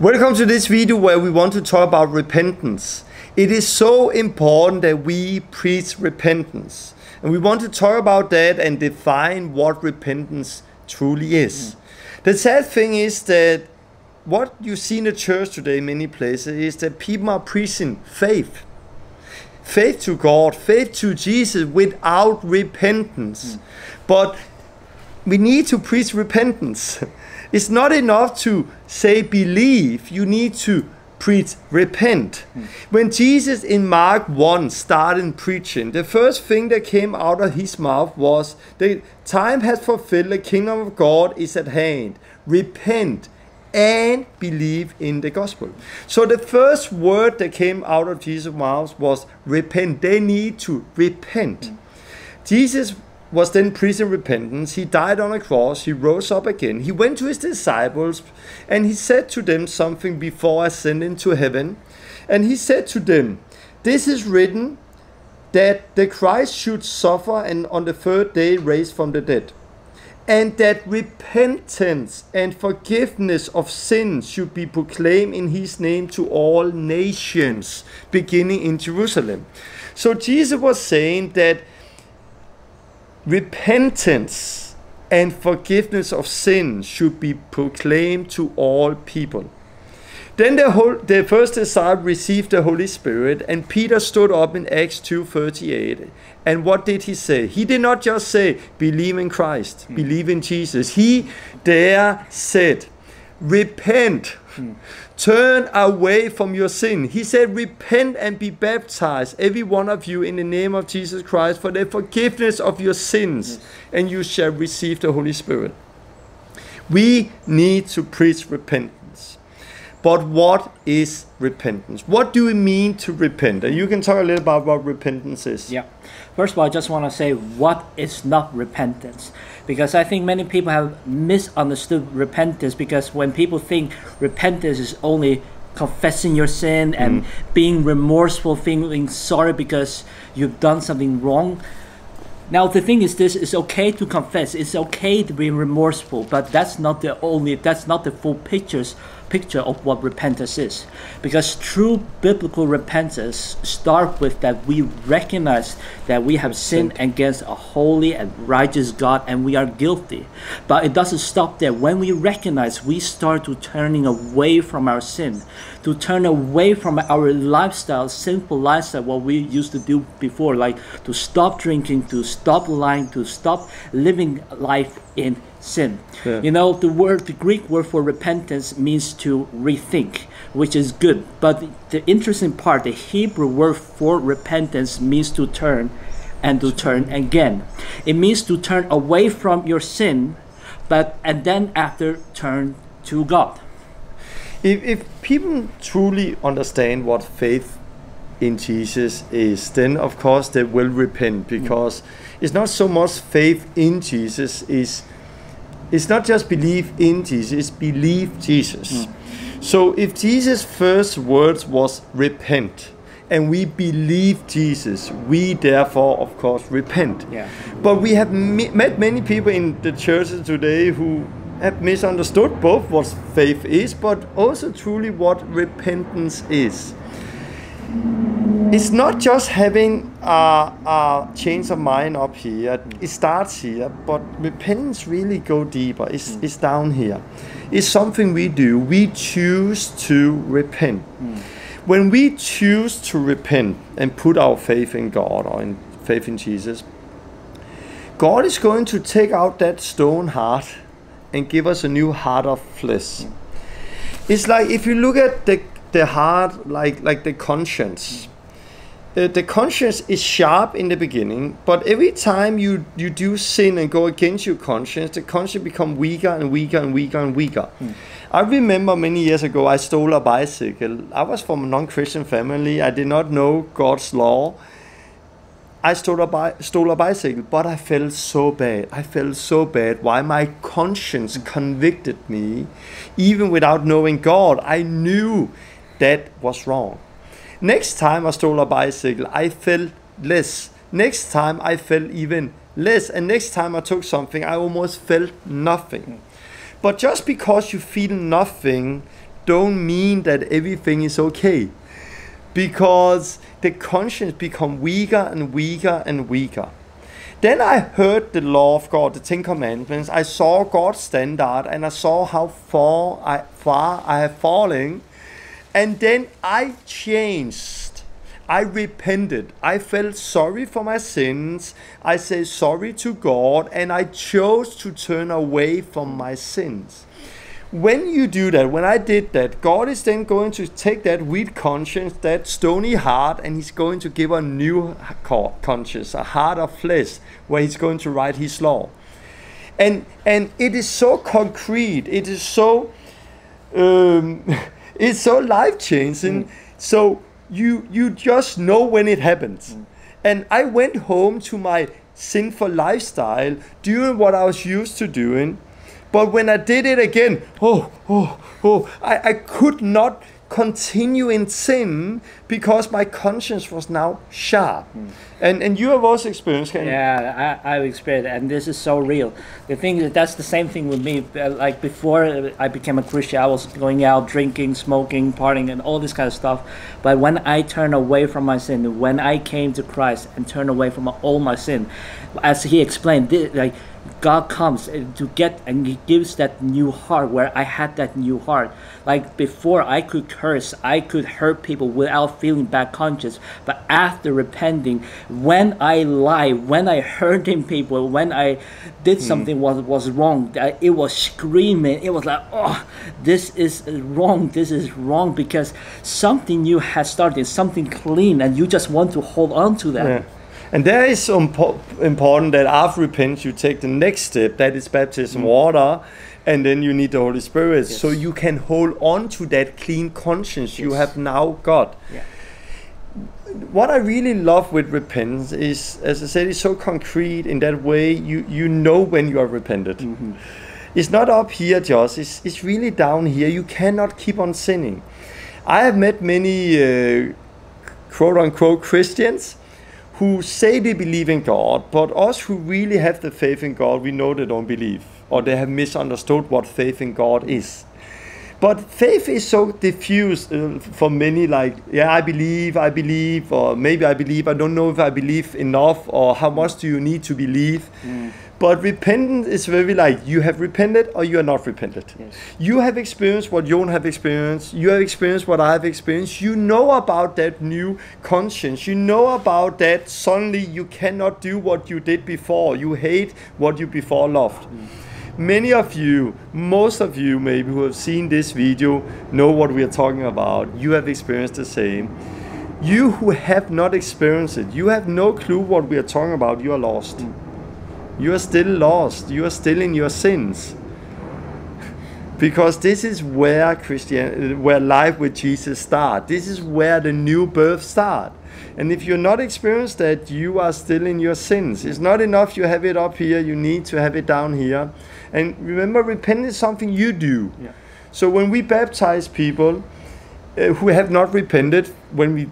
Welcome to this video where we want to talk about repentance. It is so important that we preach repentance. And we want to talk about that and define what repentance truly is. The sad thing is that what you see in the church today in many places is that people are preaching faith. Faith to God, faith to Jesus without repentance. But we need to preach repentance. It's not enough to say believe, you need to preach repent. Hmm. When Jesus in Mark 1 started preaching, the first thing that came out of his mouth was the time has fulfilled, the kingdom of God is at hand. Repent and believe in the gospel. So the first word that came out of Jesus' mouth was repent. They need to repent. Hmm. Jesus was then preaching repentance. He died on a cross. He rose up again. He went to his disciples and he said to them something before ascending to heaven. And he said to them, This is written that the Christ should suffer and on the third day raise from the dead. And that repentance and forgiveness of sins should be proclaimed in his name to all nations, beginning in Jerusalem. So Jesus was saying that repentance and forgiveness of sin should be proclaimed to all people. Then the, whole, the first disciple received the Holy Spirit, and Peter stood up in Acts 2:38. And what did he say? He did not just say, "Believe in Christ, hmm. believe in Jesus." He there said, "Repent, turn away from your sin." He said, "Repent and be baptized, every one of you, in the name of Jesus Christ, for the forgiveness of your sins, and you shall receive the Holy Spirit." We need to preach repentance. But what is repentance? What do we mean to repent? And you can talk a little about what repentance is. Yeah. First of all, I just want to say what is not repentance. Because I think many people have misunderstood repentance because when people think repentance is only confessing your sin and mm. being remorseful, feeling sorry because you've done something wrong. Now the thing is this it's okay to confess, it's okay to be remorseful, but that's not the only that's not the full pictures picture of what repentance is. Because true biblical repentance start with that we recognize that we have sinned against a holy and righteous God and we are guilty. But it doesn't stop there. When we recognize we start to turning away from our sin, to turn away from our lifestyle, sinful lifestyle, what we used to do before, like to stop drinking, to stop lying, to stop living life in sin. Yeah. You know, the word, the Greek word for repentance means to rethink, which is good. But the interesting part, the Hebrew word for repentance means to turn and to turn again. It means to turn away from your sin, but and then after turn to God. If, if people truly understand what faith in Jesus is, then of course they will repent mm. because it's not so much faith in Jesus, is it's not just believe in Jesus, it's believe Jesus. Hmm. So if Jesus' first words was repent, and we believe Jesus, we therefore, of course, repent. Yeah. But we have me- met many people in the churches today who have misunderstood both what faith is, but also truly what repentance is. It's not just having a, a change of mind up here. It starts here, but repentance really go deeper. It's, hmm. it's down here. It's something we do. We choose to repent. Hmm. When we choose to repent and put our faith in God or in faith in Jesus, God is going to take out that stone heart and give us a new heart of flesh. Hmm. It's like if you look at the the heart like like the conscience. Uh, the conscience is sharp in the beginning, but every time you you do sin and go against your conscience, the conscience become weaker and weaker and weaker and weaker. I remember many years ago I stole a bicycle. I was from a non-Christian family. I did not know God's law. I stole a, bi- stole a bicycle, but I felt so bad. I felt so bad. Why my conscience convicted me, even without knowing God. I knew that was wrong. Next time I stole a bicycle, I felt less. Next time I felt even less. And next time I took something, I almost felt nothing. But just because you feel nothing don't mean that everything is okay. Because the conscience become weaker and weaker and weaker. Then I heard the law of God, the Ten Commandments. I saw God's standard and I saw how far I, far I have fallen. And then I changed. I repented. I felt sorry for my sins. I said sorry to God and I chose to turn away from my sins when you do that, when I did that, God is then going to take that weak conscience, that stony heart, and He's going to give a new conscience, a heart of flesh, where He's going to write His law. And and it is so concrete. It is so um, it's so life changing. Mm. So you you just know when it happens. Mm. And I went home to my sinful lifestyle, doing what I was used to doing but when I did it again, oh, oh, oh, I, I could not continue in sin because my conscience was now sharp. Mm. And and you have also experienced it. Yeah, I, I've experienced and this is so real. The thing is, that's the same thing with me. Uh, like before I became a Christian, I was going out, drinking, smoking, partying, and all this kind of stuff. But when I turned away from my sin, when I came to Christ and turned away from all my sin, as he explained, this like God comes to get and He gives that new heart where I had that new heart. Like before, I could curse, I could hurt people without feeling bad conscience. But after repenting, when I lie, when I hurting people, when I did hmm. something was was wrong, it was screaming. It was like, oh, this is wrong. This is wrong because something new has started, something clean, and you just want to hold on to that. Yeah. And there is impo- important that after repent, you take the next step, that is baptism mm. water, and then you need the Holy Spirit, yes. so you can hold on to that clean conscience yes. you have now got. Yeah. What I really love with repentance is, as I said, it's so concrete in that way. You you know when you are repented. Mm-hmm. It's not up here, just. It's it's really down here. You cannot keep on sinning. I have met many uh, quote unquote Christians who say they believe in God, but us who really have the faith in God, we know they don't believe or they have misunderstood what faith in God is. But faith is so diffuse uh, for many, like, yeah, I believe, I believe, or maybe I believe, I don't know if I believe enough, or how much do you need to believe? Mm. But repentance is very like you have repented or you are not repented. Yes. You have experienced what you don't have experienced. You have experienced what I have experienced. You know about that new conscience. You know about that suddenly you cannot do what you did before. You hate what you before loved. Mm. Many of you, most of you maybe who have seen this video know what we are talking about. You have experienced the same. You who have not experienced it, you have no clue what we are talking about. You are lost. You are still lost. You are still in your sins. because this is where Christian, where life with Jesus start. This is where the new birth start. And if you're not experienced that, you are still in your sins. It's not enough you have it up here. You need to have it down here. And remember, repent is something you do. Yeah. So when we baptize people uh, who have not repented, when we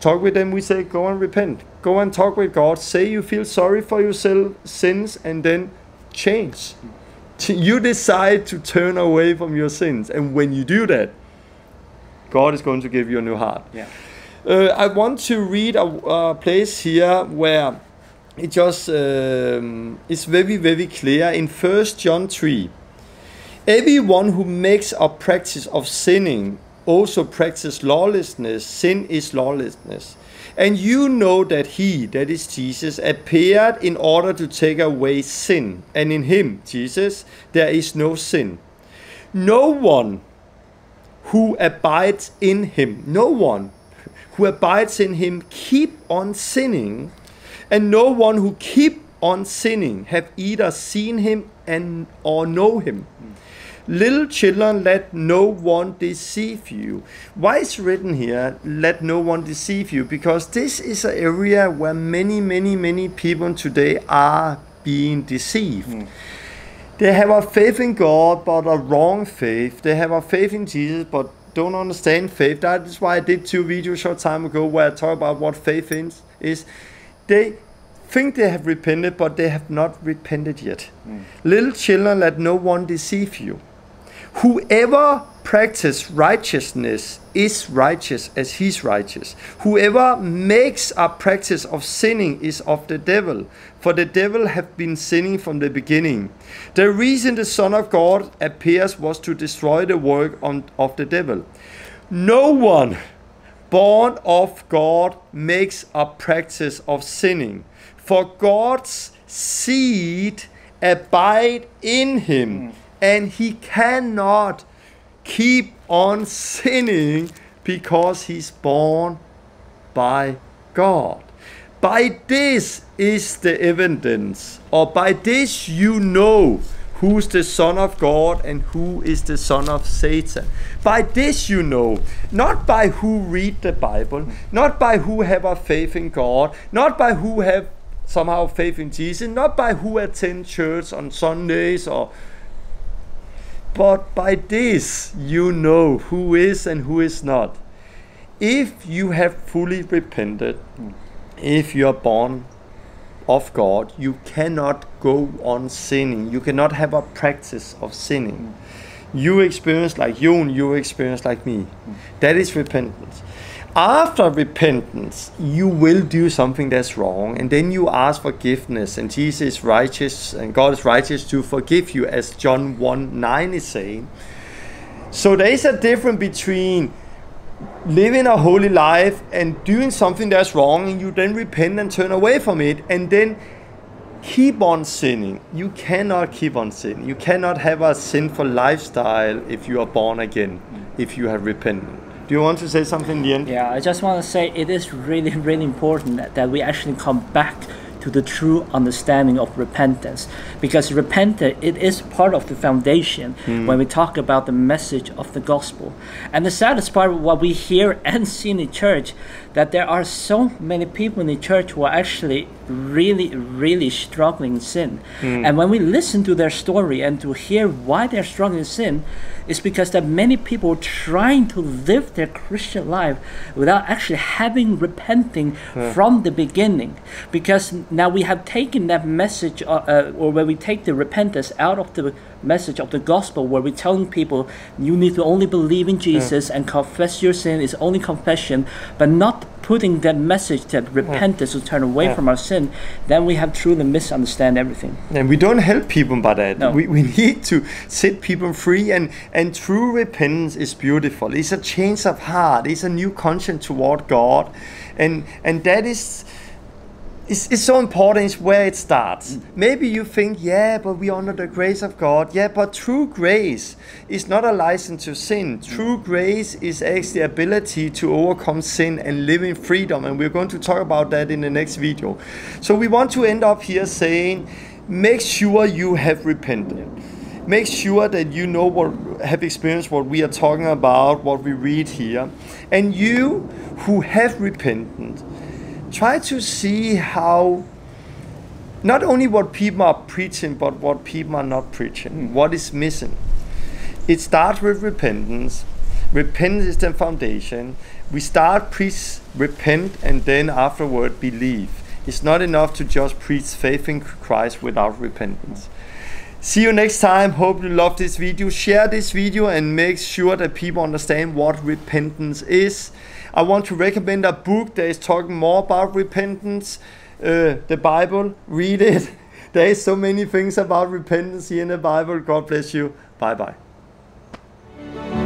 talk with them, we say, "Go and repent." Go and talk with God. Say you feel sorry for yourself sins and then change. You decide to turn away from your sins. And when you do that, God is going to give you a new heart. Yeah. Uh, I want to read a, a, place here where it just um, is very, very clear in First John 3. Everyone who makes a practice of sinning also practice lawlessness. Sin is lawlessness. And you know that he, that is Jesus, appeared in order to take away sin. And in him, Jesus, there is no sin. No one who abides in him, no one who abides in him keep on sinning, and no one who keep on sinning have either seen him and or know him. Little children, let no one deceive you. Why is written here, let no one deceive you? Because this is an area where many, many, many people today are being deceived. Mm. They have a faith in God, but a wrong faith. They have a faith in Jesus, but don't understand faith. That is why I did two videos short time ago where I talk about what faith is. is they think they have repented, but they have not repented yet. Mm. Little children, let no one deceive you. Whoever practices righteousness is righteous as he's righteous. Whoever makes a practice of sinning is of the devil, for the devil have been sinning from the beginning. The reason the Son of God appears was to destroy the work on, of the devil. No one born of God makes a practice of sinning, for God's seed abide in him, mm. And he cannot keep on sinning because he's born by God. By this is the evidence, or by this you know who's the son of God and who is the son of Satan. By this you know, not by who read the Bible, not by who have a faith in God, not by who have somehow faith in Jesus, not by who attend church on Sundays or but by this you know who is and who is not. If you have fully repented, if you are born of God, you cannot go on sinning. You cannot have a practice of sinning. You experience like you and you experience like me. That is repentance. After repentance, you will do something that's wrong, and then you ask forgiveness, and Jesus is righteous, and God is righteous to forgive you, as John 1 9 is saying. So there is a difference between living a holy life and doing something that's wrong and you then repent and turn away from it and then keep on sinning. You cannot keep on sinning. You cannot have a sinful lifestyle if you are born again, if you have repented. Do you want to say something in? Yeah, I just want to say it is really, really important that, that we actually come back to the true understanding of repentance. Because repentance it is part of the foundation hmm. when we talk about the message of the gospel. And the saddest part of what we hear and see in the church that there are so many people in the church who are actually really really struggling in sin. And when we listen to their story and to hear why they're struggling in sin it's because that many people are trying to live their christian life without actually having repenting from the beginning. Because now we have taken that message uh, uh, or where we take the repentance out of the message of the gospel where we're telling people you need to only believe in jesus and confess your sin. Is only confession but not putting that message that mm. repentance to turn away mm. from our sin then we have truly misunderstand everything And we don't help people by that. No. We, we need to set people free, and, and true repentance is beautiful. It's a change of heart, it's a new conscience toward God. And, and that is. It's, it's so important, it's where it starts. Mm. Maybe you think, yeah, but we honor the grace of God. Yeah, but true grace is not a license to sin. True mm. grace is actually the ability to overcome sin and live in freedom. And we're going to talk about that in the next video. So we want to end up here saying, make sure you have repented. Make sure that you know what have experienced what we are talking about, what we read here. And you who have repented, try to see how not only what people are preaching, but what people are not preaching. What is missing? It starts with repentance. Repentance is the foundation. We start preach, repent, and then afterward believe. It's not enough to just preach faith in Christ without repentance. See you next time. Hope you love this video. Share this video and make sure that people understand what repentance is. I want to recommend a book that is talking more about repentance. Uh, the Bible. Read it. There is so many things about repentance here in the Bible. God bless you. Bye bye.